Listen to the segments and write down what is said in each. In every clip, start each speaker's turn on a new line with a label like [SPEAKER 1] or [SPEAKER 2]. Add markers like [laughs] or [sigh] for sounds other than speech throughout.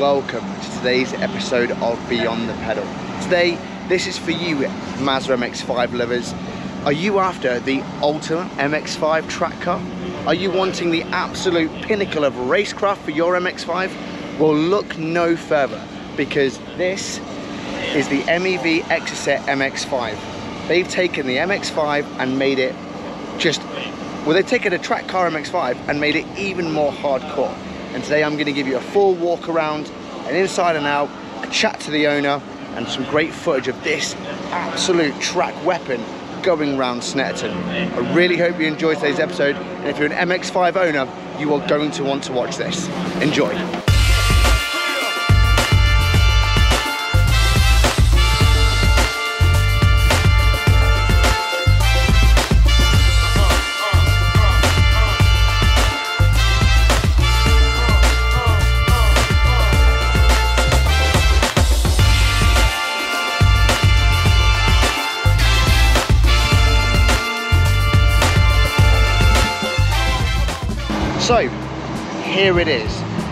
[SPEAKER 1] welcome to today's episode of Beyond the Pedal. Today, this is for you Mazda MX-5 lovers. Are you after the ultimate MX-5 track car? Are you wanting the absolute pinnacle of racecraft for your MX-5? Well, look no further because this is the MEV Exocet MX-5. They've taken the MX-5 and made it just, well, they've taken a track car MX-5 and made it even more hardcore. And today I'm gonna give you a full walk around, an inside and out, a chat to the owner, and some great footage of this absolute track weapon going round Snetterton. I really hope you enjoyed today's episode, and if you're an MX-5 owner, you are going to want to watch this. Enjoy.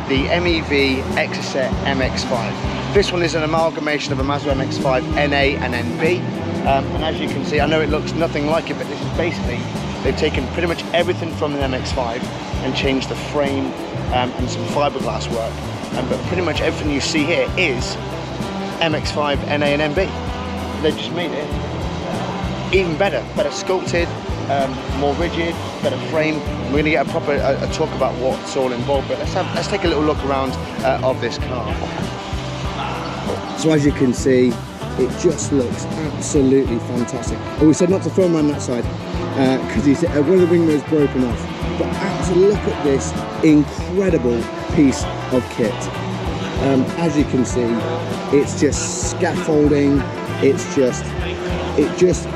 [SPEAKER 1] The MEV Exocet MX-5. This one is an amalgamation of a Mazda MX-5 NA and NB. Um, and as you can see, I know it looks nothing like it, but this is basically, they've taken pretty much everything from the MX-5 and changed the frame um, and some fiberglass work. Um, but pretty much everything you see here is MX-5 NA and NB. They've just made it even better, better sculpted, um, more rigid, better frame. We're going to get a proper a, a talk about what's all involved, but let's have let's take a little look around uh, of this car. So as you can see, it just looks absolutely fantastic. Oh, we said not to film around that side because uh, uh, one of the wing mirrors broken off. But absolutely look at this incredible piece of kit. Um, as you can see, it's just scaffolding. It's just, it just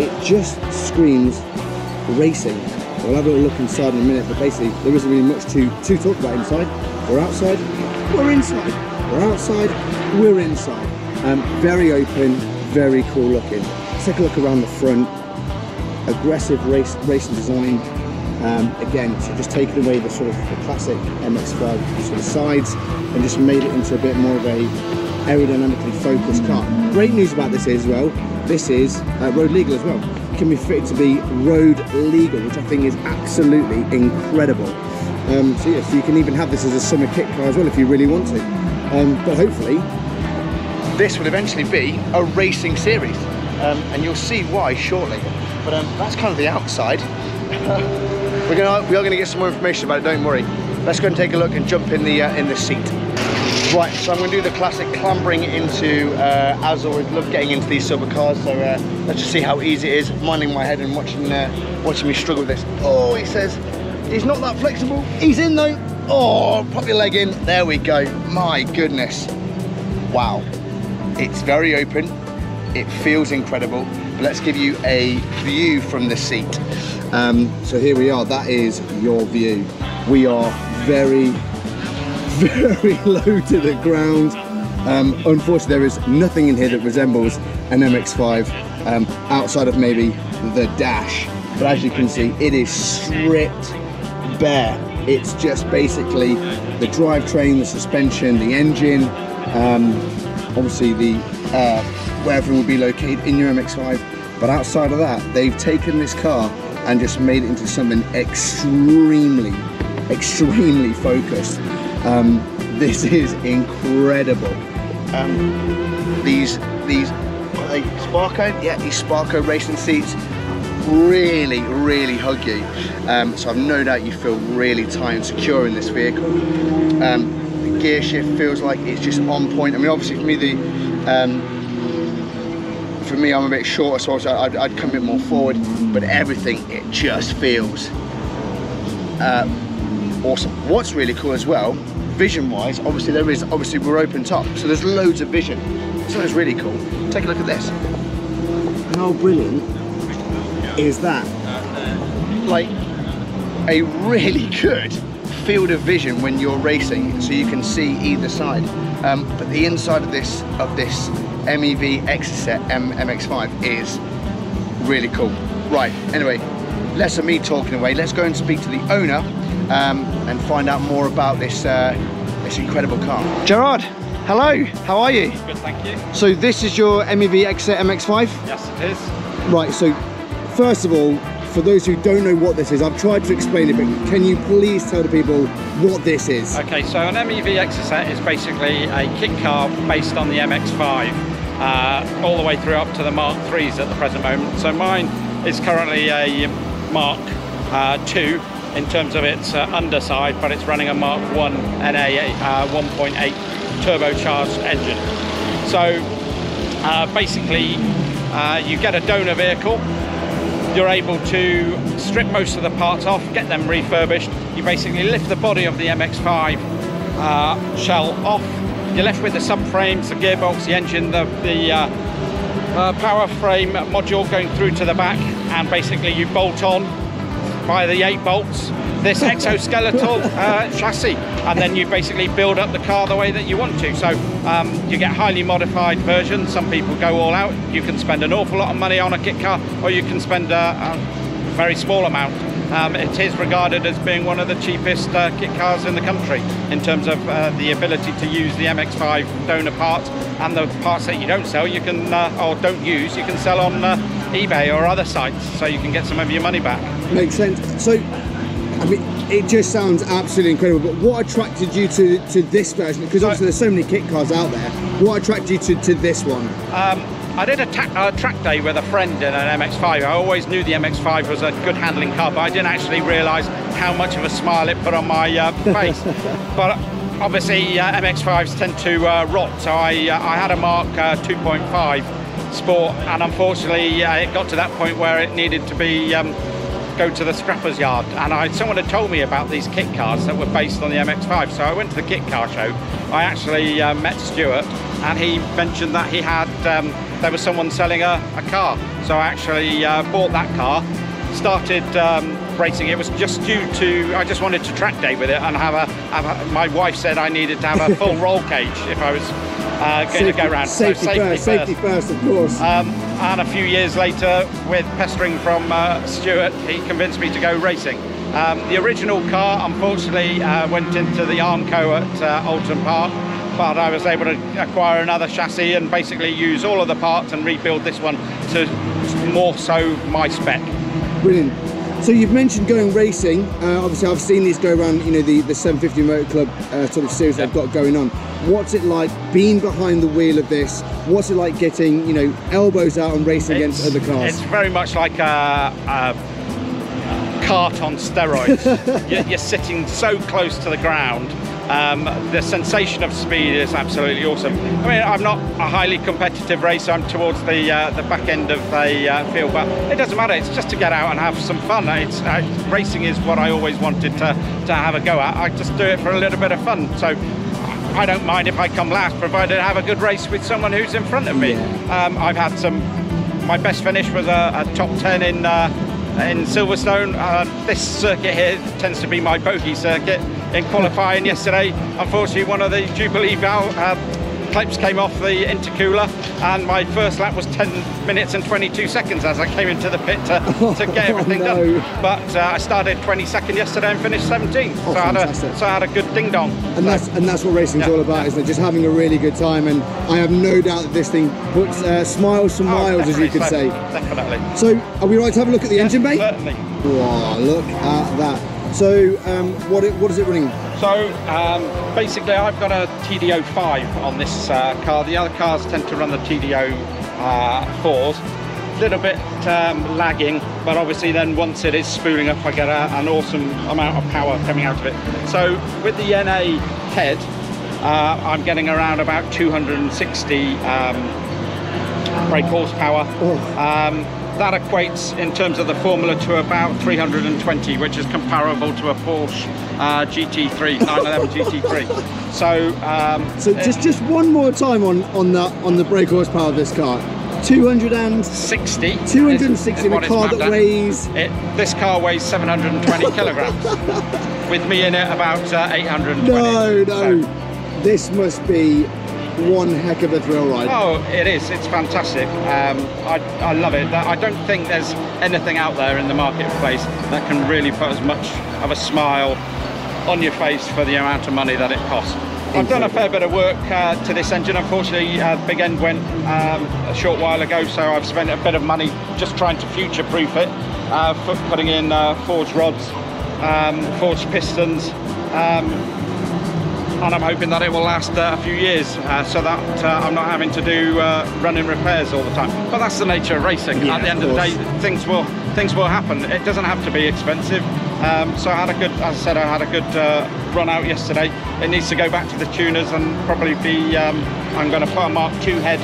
[SPEAKER 1] it just screams racing. We'll have a look inside in a minute, but basically there isn't really much to, to talk about inside. We're outside, we're inside. We're outside, we're inside. Um, very open, very cool looking. Let's take a look around the front. Aggressive race racing design. Um, again, so just taking away the sort of the classic MX-5 sort of sides and just made it into a bit more of a aerodynamically focused car. Great news about this is, well, this is uh, road legal as well. Can be fitted to be road legal, which I think is absolutely incredible. Um, so yeah, so you can even have this as a summer kit car as well if you really want to. Um, but hopefully, this will eventually be a racing series, um, and you'll see why shortly. But um, that's kind of the outside. [laughs] We're gonna we are gonna get some more information about it. Don't worry. Let's go and take a look and jump in the uh, in the seat. Right, so I'm going to do the classic clambering into, uh, as always, love getting into these silver cars, so uh, let's just see how easy it is, minding my head and watching uh, watching me struggle with this. Oh, he says, he's not that flexible. He's in though. Oh, pop your leg in. There we go. My goodness. Wow. It's very open. It feels incredible. But let's give you a view from the seat. Um, so here we are, that is your view. We are very, very low to the ground. Um, unfortunately, there is nothing in here that resembles an MX-5 um, outside of maybe the dash. But as you can see, it is stripped bare. It's just basically the drivetrain, the suspension, the engine, um, obviously the uh, where everything will be located in your MX-5. But outside of that, they've taken this car and just made it into something extremely, extremely focused. Um, this [laughs] is incredible. Um, these, these, are they Sparco? Yeah, these Sparco racing seats really, really hug you. Um, so I've no doubt you feel really tight and secure in this vehicle. Um, the gear shift feels like it's just on point. I mean, obviously for me, the um, for me, I'm a bit shorter, so I'd, I'd, come a bit more forward, but everything, it just feels uh, awesome. What's really cool as well, vision-wise, obviously there is, obviously we're open top, so there's loads of vision. So it's really cool. Take a look at this. How brilliant is that? Like, a really good field of vision when you're racing, so you can see either side. Um, but the inside of this of this MEV Exocet M MX5 is really cool. Right, anyway, less of me talking away. Let's go and speak to the owner um, and find out more about this uh, this incredible car. Gerard, hello, how are you?
[SPEAKER 2] Good, thank you.
[SPEAKER 1] So this is your MEV Exocet MX-5?
[SPEAKER 2] Yes, it is.
[SPEAKER 1] Right, so first of all, for those who don't know what this is, I've tried to explain it, but can you please tell the people what this is?
[SPEAKER 2] Okay, so an MEV Exocet is basically a kit car based on the MX-5, uh, all the way through up to the Mark 3s at the present moment. So mine is currently a Mark uh, 2 in terms of its uh, underside, but it's running a Mark 1 NA uh, 1.8 turbocharged engine. So uh, basically, uh, you get a donor vehicle you're able to strip most of the parts off, get them refurbished. You basically lift the body of the MX-5 uh, shell off. You're left with the subframes, the gearbox, the engine, the, the uh, uh, power frame module going through to the back, and basically you bolt on via the eight bolts this [laughs] exoskeletal uh, chassis. And then you basically build up the car the way that you want to. So um, you get highly modified versions. Some people go all out. You can spend an awful lot of money on a kit car or you can spend a, a very small amount. Um, it is regarded as being one of the cheapest uh, kit cars in the country in terms of uh, the ability to use the MX-5 donor parts and the parts that you don't sell you can uh, or don't use you can sell on uh, eBay or other sites so you can get some of your money back.
[SPEAKER 1] Makes sense. So I mean, it just sounds absolutely incredible. But what attracted you to, to this version? Because obviously there's so many kit cars out there. What attracted you to, to this one?
[SPEAKER 2] Um, I did a, a, track day with a friend in an MX-5. I always knew the MX-5 was a good handling car, but I didn't actually realise how much of a smile it put on my uh, [laughs] face. but obviously uh, MX-5s tend to uh, rot, so I, uh, I had a Mark uh, 2.5 Sport, and unfortunately uh, it got to that point where it needed to be um, go to the scrapper's yard. And I, someone had told me about these kit cars that were based on the MX-5 so I went to the kit car show. I actually uh, met Stuart and he mentioned that he had um, there was someone selling a, a car. So I actually uh, bought that car started um, racing. It was just due to I just wanted to track day with it and have a, have a my wife said I needed to have a full [laughs] roll cage if I was uh, going safety, to go around.
[SPEAKER 1] Safety, so safety first, first, safety first, of course. Um,
[SPEAKER 2] and a few years later, with pestering from uh, Stuart, he convinced me to go racing. Um, the original car, unfortunately, uh, went into the Armco at uh, Oulton Park, but I was able to acquire another chassis and basically use all of the parts and rebuild this one to more so my spec.
[SPEAKER 1] Brilliant. So you've mentioned going racing. Uh, obviously, I've seen these go around. You know, the the 750 Motor Club uh, sort of series they've got going on. What's it like being behind the wheel of this? What's it like getting you know elbows out and racing it's, against other cars?
[SPEAKER 2] It's very much like a, a kart on steroids. [laughs] you're, you're sitting so close to the ground um, the sensation of speed is absolutely awesome. I mean, I'm not a highly competitive racer. I'm towards the uh, the back end of the uh, field, but it doesn't matter. It's just to get out and have some fun. It's uh, racing is what I always wanted to to have a go at. I just do it for a little bit of fun. So. I don't mind if I come last, provided I have a good race with someone who's in front of me. Um, I've had some. My best finish was a, a top 10 in uh, in Silverstone. Uh, this circuit here tends to be my bogey circuit in qualifying yesterday. Unfortunately, one of the Jubilee valve uh, clips came off the intercooler and my first lap was 10 minutes and 22 seconds as I came into the pit to, to [laughs] get everything oh, no. done. But uh, I started 22nd yesterday and finished 17th. Oh, so, I had a, so I had a good ding dong.
[SPEAKER 1] And so, that's and that's what racing's yeah, all about, yeah. isn't it? Just having a really good time. And I have no doubt that this thing puts uh, smiles to oh, miles, as you could so, say.
[SPEAKER 2] Definitely.
[SPEAKER 1] So are we right to have a look at the
[SPEAKER 2] yeah,
[SPEAKER 1] engine bay?
[SPEAKER 2] Certainly.
[SPEAKER 1] Wow, look at that. So um, what, it, what is it running?
[SPEAKER 2] So um, basically I've got a TDO 5 on this uh, car. The other cars tend to run the TD04s. Uh, a little bit um, lagging, but obviously then once it is spooling up, I get a, an awesome amount of power coming out of it. So with the NA head, uh, I'm getting around about 260 um, brake horsepower. Oh. That equates in terms of the formula to about 320 which is comparable to a Porsche uh, GT3 911 GT3 so um,
[SPEAKER 1] so just just one more time on on the on the brake horsepower of this car. 260 260 in a car that weighs
[SPEAKER 2] it, this car weighs 720 kilograms [laughs] with me in it about uh, 820
[SPEAKER 1] no no. So. this must be one heck of a thrill ride.
[SPEAKER 2] Oh, it is. It's fantastic. Um, I, I love it. I don't think there's anything out there in the marketplace that can really put as much of a smile on your face for the amount of money that it costs. I've done a fair bit of work uh, to this engine. Unfortunately, uh, the big end went um, a short while ago, so I've spent a bit of money just trying to future-proof it, uh, putting in uh, forged rods, um, forged pistons, um, and I'm hoping that it will last uh, a few years uh, so that uh, I'm not having to do uh, running repairs all the time. But that's the nature of racing.
[SPEAKER 1] Yeah,
[SPEAKER 2] At the end
[SPEAKER 1] of
[SPEAKER 2] of, the day, things will things will happen. It doesn't have to be expensive. Um, so I had a good, as I said, I had a good uh, run out yesterday. It needs to go back to the tuners and probably be. Um, I'm going to put a Mark II head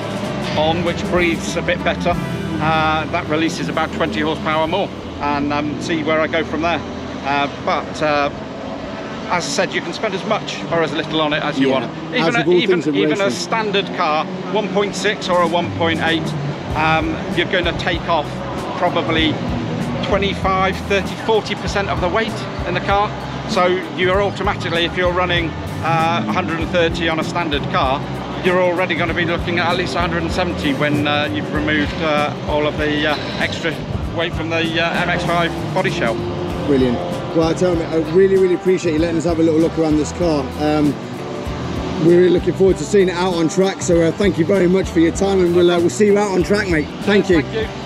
[SPEAKER 2] on, which breathes a bit better. Uh, that releases about 20 horsepower more, and um, see where I go from there. Uh, but uh, as I said, you can spend as much or as little on it as you
[SPEAKER 1] Yeah,
[SPEAKER 2] want. Even, a, even, even a standard car, 1.6 or a 1.8, um, you're going to take off probably 25, 30, 40% of the weight in the car. So you're automatically, if you're running uh, 130 on a standard car, you're already going to be looking at at least 170 when uh, you've removed uh, all of the uh, extra weight from the uh, MX-5 body shell.
[SPEAKER 1] Brilliant. Well, tell me, I really, really appreciate you letting us have a little look around this car. Um, we're really looking forward to seeing it out on track. So uh, thank you very much for your time, and we'll uh, we'll see you out on track, mate. Thank you.
[SPEAKER 2] Thank you.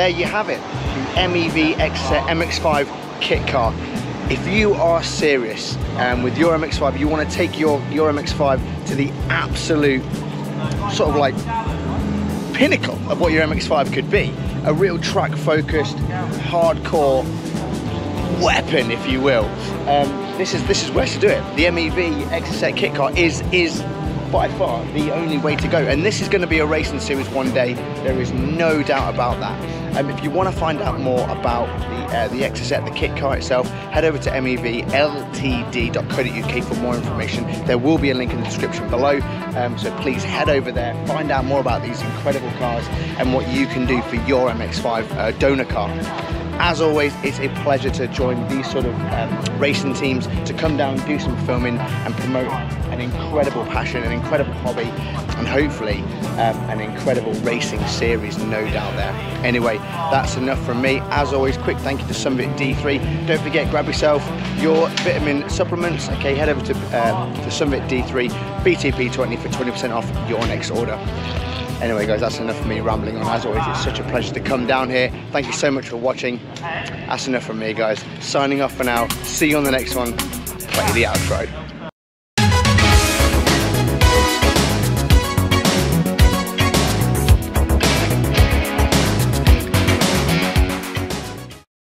[SPEAKER 1] There you have it. The MEV Exocet MX-5 kit car. If you are serious um, with your MX-5, you want to take your, your MX-5 to the absolute sort of like pinnacle of what your MX-5 could be. A real track focused, hardcore weapon, if you will. Um, this is this is where to do it. The MEV Exocet kit car is is by far the only way to go. And this is going to be a racing series one day. There is no doubt about that. Um, if you want to find out more about the uh, the Exocet, the kit car itself, head over to mevltd.co.uk for more information. There will be a link in the description below. Um, so please head over there, find out more about these incredible cars and what you can do for your MX-5 uh, donor car. As always, it's a pleasure to join these sort of um, racing teams to come down, do some filming, and promote an incredible passion, an incredible hobby, and hopefully um, an incredible racing series, no doubt there. Anyway, that's enough from me. As always, quick thank you to SunVit D3. Don't forget, grab yourself your vitamin supplements. Okay, head over to, uh, to SunVit D3 BTP20 for 20% off your next order. Anyway, guys, that's enough of me rambling on. As always, it's such a pleasure to come down here. Thank you so much for watching. That's enough from me, guys. Signing off for now. See you on the next one. Play the outro.